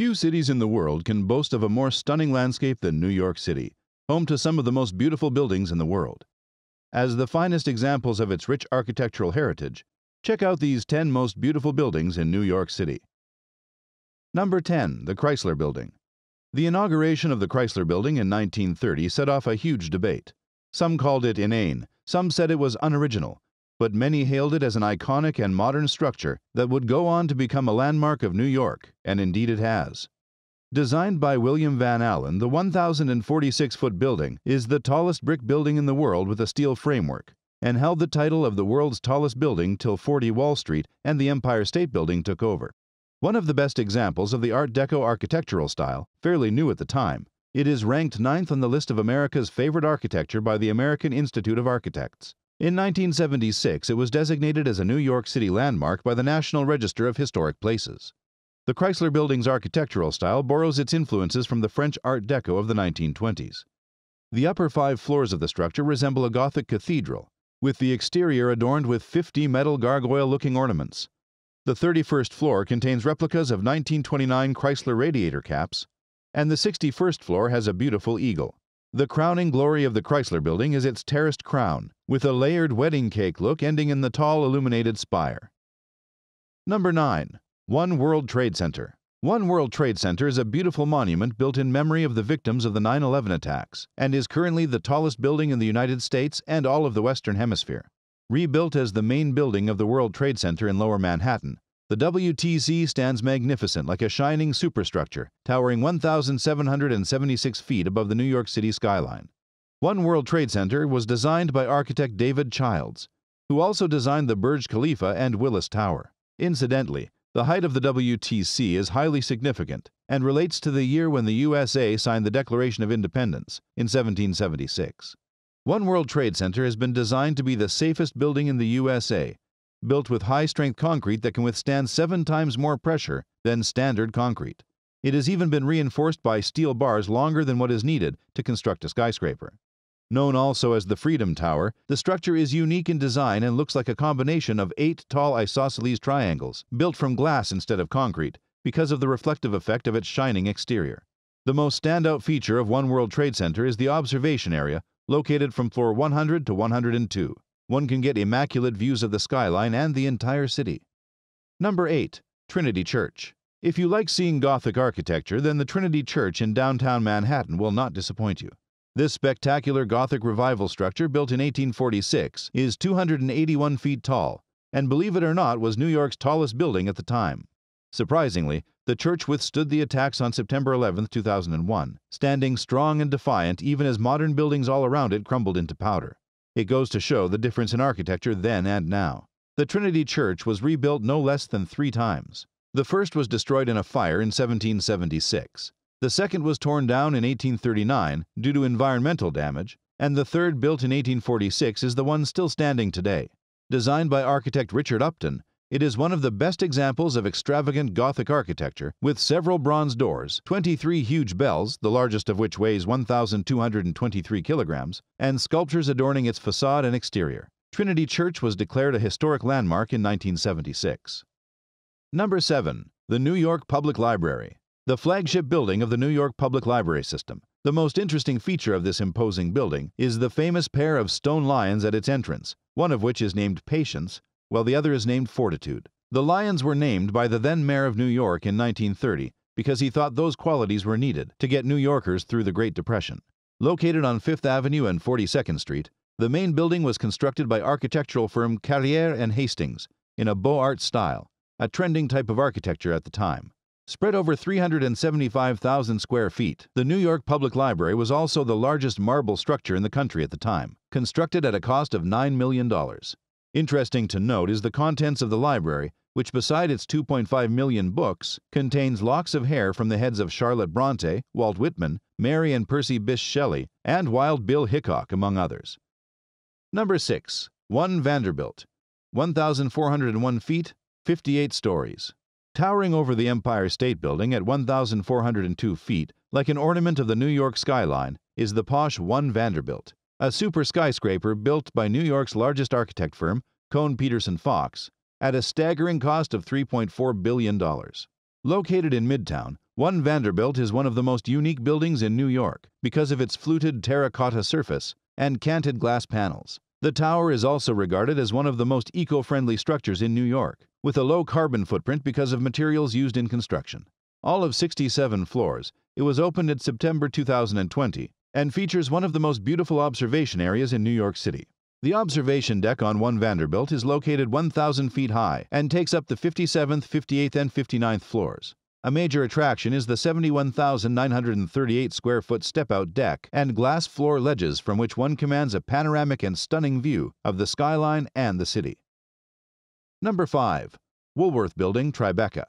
Few cities in the world can boast of a more stunning landscape than New York City, home to some of the most beautiful buildings in the world. As the finest examples of its rich architectural heritage, check out these 10 most beautiful buildings in New York City. Number 10. The Chrysler Building. The inauguration of the Chrysler Building in 1930 set off a huge debate. Some called it inane, some said it was unoriginal, but many hailed it as an iconic and modern structure that would go on to become a landmark of New York, and indeed it has. Designed by William Van Alen, the 1,046 foot building is the tallest brick building in the world with a steel framework, and held the title of the world's tallest building till 40 Wall Street and the Empire State Building took over. One of the best examples of the Art Deco architectural style, fairly new at the time, it is ranked ninth on the list of America's favorite architecture by the American Institute of Architects. In 1976, it was designated as a New York City landmark by the National Register of Historic Places. The Chrysler Building's architectural style borrows its influences from the French Art Deco of the 1920s. The upper five floors of the structure resemble a Gothic cathedral, with the exterior adorned with 50 metal gargoyle looking ornaments. The 31st floor contains replicas of 1929 Chrysler radiator caps, and the 61st floor has a beautiful eagle. The crowning glory of the Chrysler Building is its terraced crown, with a layered wedding cake look ending in the tall illuminated spire. Number 9. One World Trade Center. One World Trade Center is a beautiful monument built in memory of the victims of the 9 11 attacks and is currently the tallest building in the United States and all of the Western Hemisphere. Rebuilt as the main building of the World Trade Center in Lower Manhattan, the WTC stands magnificent like a shining superstructure, towering 1,776 feet above the New York City skyline. One World Trade Center was designed by architect David Childs, who also designed the Burj Khalifa and Willis Tower. Incidentally, the height of the WTC is highly significant and relates to the year when the USA signed the Declaration of Independence in 1776. One World Trade Center has been designed to be the safest building in the USA built with high strength concrete that can withstand seven times more pressure than standard concrete. It has even been reinforced by steel bars longer than what is needed to construct a skyscraper. Known also as the Freedom Tower, the structure is unique in design and looks like a combination of eight tall isosceles triangles, built from glass instead of concrete, because of the reflective effect of its shining exterior. The most standout feature of One World Trade Center is the observation area, located from floor 100 to 102 one can get immaculate views of the skyline and the entire city. Number 8. Trinity Church. If you like seeing Gothic architecture, then the Trinity Church in downtown Manhattan will not disappoint you. This spectacular Gothic revival structure, built in 1846, is 281 feet tall, and believe it or not, was New York's tallest building at the time. Surprisingly, the church withstood the attacks on September 11, 2001, standing strong and defiant even as modern buildings all around it crumbled into powder. It goes to show the difference in architecture then and now. The Trinity Church was rebuilt no less than three times. The first was destroyed in a fire in 1776. The second was torn down in 1839 due to environmental damage, and the third, built in 1846, is the one still standing today. Designed by architect Richard Upjohn, it is one of the best examples of extravagant Gothic architecture, with several bronze doors, 23 huge bells, the largest of which weighs 1,223 kilograms, and sculptures adorning its facade and exterior. Trinity Church was declared a historic landmark in 1976. Number 7. The New York Public Library. The flagship building of the New York Public Library System. The most interesting feature of this imposing building is the famous pair of stone lions at its entrance, one of which is named Patience while the other is named Fortitude. The Lions were named by the then mayor of New York in 1930 because he thought those qualities were needed to get New Yorkers through the Great Depression. Located on Fifth Avenue and 42nd Street, the main building was constructed by architectural firm Carrère and Hastings in a Beaux Arts style, a trending type of architecture at the time. Spread over 375,000 square feet, the New York Public Library was also the largest marble structure in the country at the time, constructed at a cost of $9 million. Interesting to note is the contents of the library, which, beside its 2.5 million books, contains locks of hair from the heads of Charlotte Bronte, Walt Whitman, Mary and Percy Bysshe Shelley, and Wild Bill Hickok, among others. Number 6. 1 Vanderbilt. 1,401 feet, 58 stories. Towering over the Empire State Building at 1,402 feet, like an ornament of the New York skyline, is the posh 1 Vanderbilt a super skyscraper built by New York's largest architect firm, Kohn Pedersen Fox, at a staggering cost of $3.4 billion. Located in Midtown, One Vanderbilt is one of the most unique buildings in New York because of its fluted terracotta surface and canted glass panels. The tower is also regarded as one of the most eco friendly structures in New York, with a low carbon footprint because of materials used in construction. All of 67 floors, it was opened in September 2020 and features one of the most beautiful observation areas in New York City. The observation deck on One Vanderbilt is located 1,000 feet high and takes up the 57th, 58th, and 59th floors. A major attraction is the 71,938 square foot step out deck and glass floor ledges from which one commands a panoramic and stunning view of the skyline and the city. Number 5. Woolworth Building, Tribeca.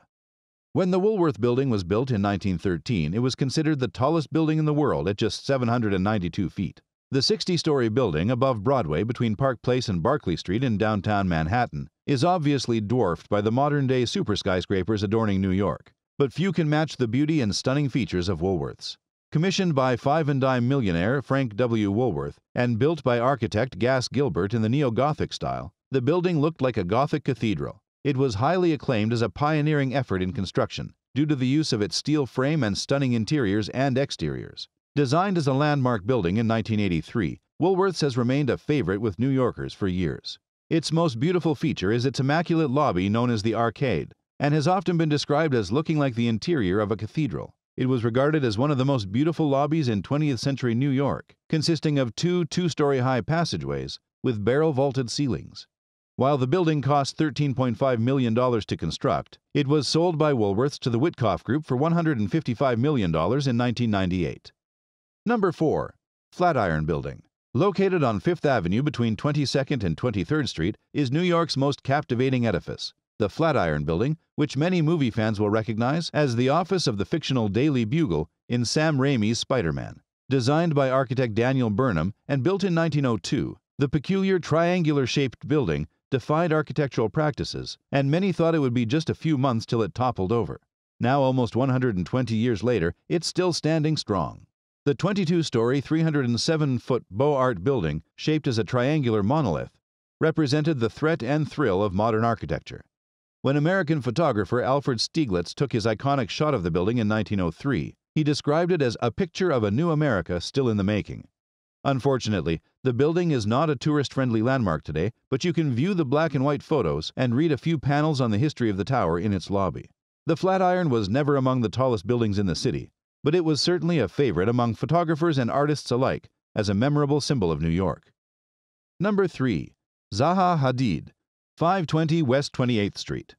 When the Woolworth Building was built in 1913, it was considered the tallest building in the world at just 792 feet. The 60 story building above Broadway between Park Place and Barclay Street in downtown Manhattan is obviously dwarfed by the modern day super skyscrapers adorning New York, but few can match the beauty and stunning features of Woolworth's. Commissioned by five and dime millionaire Frank W. Woolworth and built by architect Cass Gilbert in the neo Gothic style, the building looked like a Gothic cathedral. It was highly acclaimed as a pioneering effort in construction due to the use of its steel frame and stunning interiors and exteriors. Designed as a landmark building in 1983, Woolworth's has remained a favorite with New Yorkers for years. Its most beautiful feature is its immaculate lobby known as the Arcade, and has often been described as looking like the interior of a cathedral. It was regarded as one of the most beautiful lobbies in 20th century New York, consisting of two two story high passageways with barrel vaulted ceilings. While the building cost $13.5 million to construct, it was sold by Woolworths to the Witkoff Group for $155 million in 1998. Number 4. Flatiron Building. Located on Fifth Avenue between 22nd and 23rd Street, is New York's most captivating edifice. The Flatiron Building, which many movie fans will recognize as the office of the fictional Daily Bugle in Sam Raimi's Spider Man. Designed by architect Daniel Burnham and built in 1902, the peculiar triangular shaped building defied architectural practices, and many thought it would be just a few months till it toppled over. Now, almost 120 years later, it's still standing strong. The 22 story, 307 foot Beaux Art building, shaped as a triangular monolith, represented the threat and thrill of modern architecture. When American photographer Alfred Stieglitz took his iconic shot of the building in 1903, he described it as a picture of a new America still in the making. Unfortunately, the building is not a tourist friendly landmark today, but you can view the black and white photos and read a few panels on the history of the tower in its lobby. The Flatiron was never among the tallest buildings in the city, but it was certainly a favorite among photographers and artists alike as a memorable symbol of New York. Number 3. Zaha Hadid, 520 West 28th Street.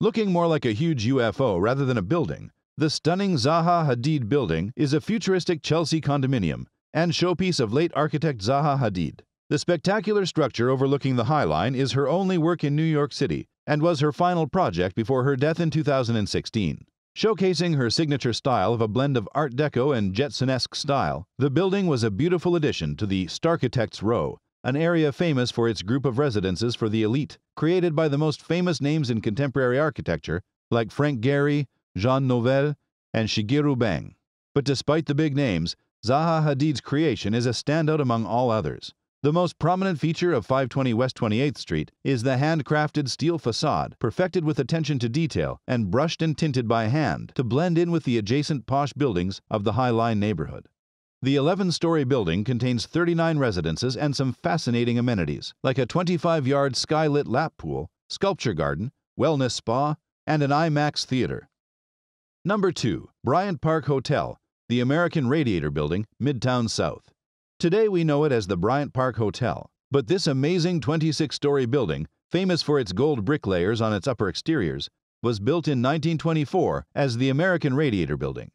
Looking more like a huge UFO rather than a building, the stunning Zaha Hadid building is a futuristic Chelsea condominium and showpiece of late architect Zaha Hadid. The spectacular structure overlooking the High Line is her only work in New York City and was her final project before her death in 2016. Showcasing her signature style of a blend of Art Deco and Jetsonesque style, the building was a beautiful addition to the Starchitects Row, an area famous for its group of residences for the elite, created by the most famous names in contemporary architecture like Frank Gehry, Jean Nouvel, and Shigeru Ban. But despite the big names, Zaha Hadid's creation is a standout among all others. The most prominent feature of 520 West 28th Street is the handcrafted steel facade, perfected with attention to detail and brushed and tinted by hand to blend in with the adjacent posh buildings of the High Line neighborhood. The 11 story building contains 39 residences and some fascinating amenities, like a 25 yard skylit lap pool, sculpture garden, wellness spa, and an IMAX theater. Number 2. Bryant Park Hotel, the American Radiator Building, Midtown South. Today we know it as the Bryant Park Hotel, but this amazing 26 story building, famous for its gold brick layers on its upper exteriors, was built in 1924 as the American Radiator Building.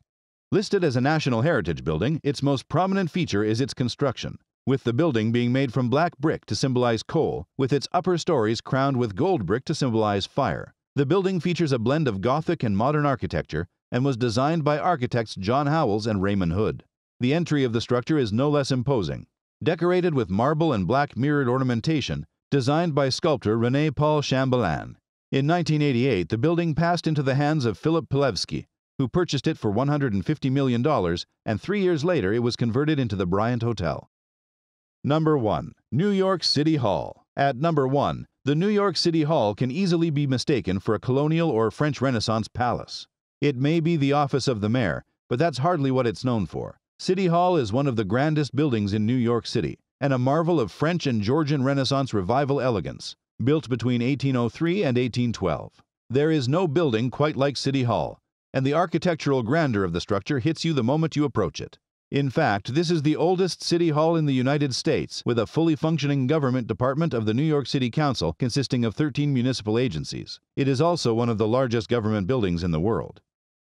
Listed as a National Heritage Building, its most prominent feature is its construction, with the building being made from black brick to symbolize coal, with its upper stories crowned with gold brick to symbolize fire. The building features a blend of Gothic and modern architecture and was designed by architects John Howells and Raymond Hood. The entry of the structure is no less imposing. Decorated with marble and black mirrored ornamentation, designed by sculptor Rene Paul Chambellan. In 1988, the building passed into the hands of Philip Pilevsky, who purchased it for $150 million, and three years later it was converted into the Bryant Hotel. Number 1. New York City Hall. At number 1, the New York City Hall can easily be mistaken for a colonial or French Renaissance palace. It may be the office of the mayor, but that's hardly what it's known for. City Hall is one of the grandest buildings in New York City, and a marvel of French and Georgian Renaissance revival elegance, built between 1803 and 1812. There is no building quite like City Hall, and the architectural grandeur of the structure hits you the moment you approach it. In fact, this is the oldest city hall in the United States, with a fully functioning government department of the New York City Council consisting of 13 municipal agencies. It is also one of the largest government buildings in the world.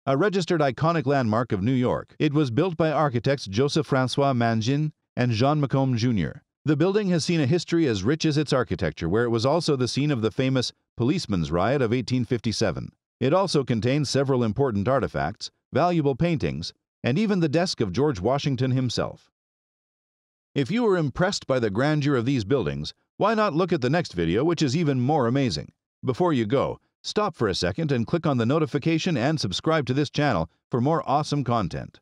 A registered iconic landmark of New York, it was built by architects Joseph Francois Mangin and Jean McComb Jr. The building has seen a history as rich as its architecture, where it was also the scene of the famous Policeman's Riot of 1857. It also contains several important artifacts, valuable paintings, and even the desk of George Washington himself. If you were impressed by the grandeur of these buildings, why not look at the next video, which is even more amazing? Before you go, stop for a second and click on the notification and subscribe to this channel for more awesome content.